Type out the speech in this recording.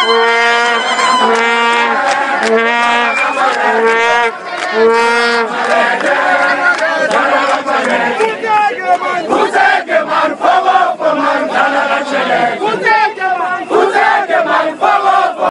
kala